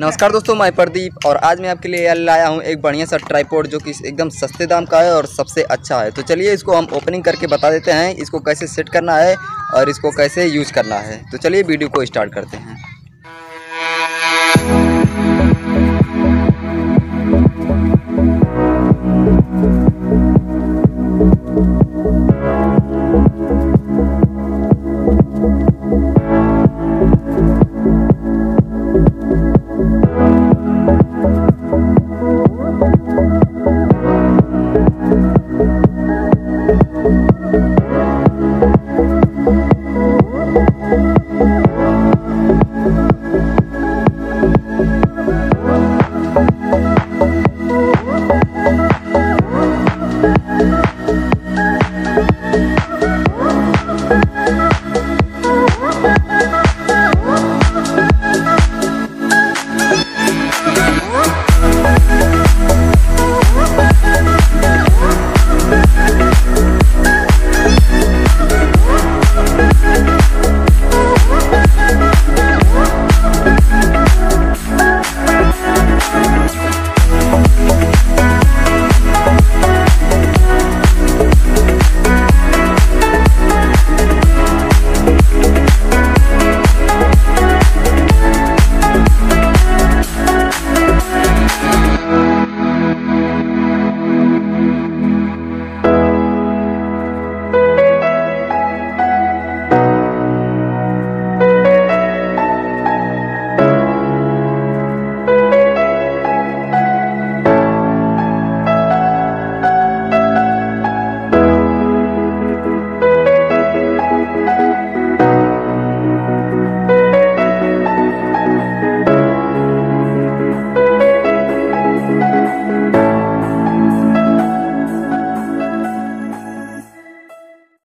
नमस्कार दोस्तों, मैं प्रदीप और आज मैं आपके लिए लाया हूँ एक बढ़िया सा ट्राईपोर्ड जो कि एकदम सस्ते दाम का है और सबसे अच्छा है। तो चलिए इसको हम ओपनिंग करके बता देते हैं, इसको कैसे सेट करना है और इसको कैसे यूज़ करना है। तो चलिए वीडियो को स्टार्ट करते हैं।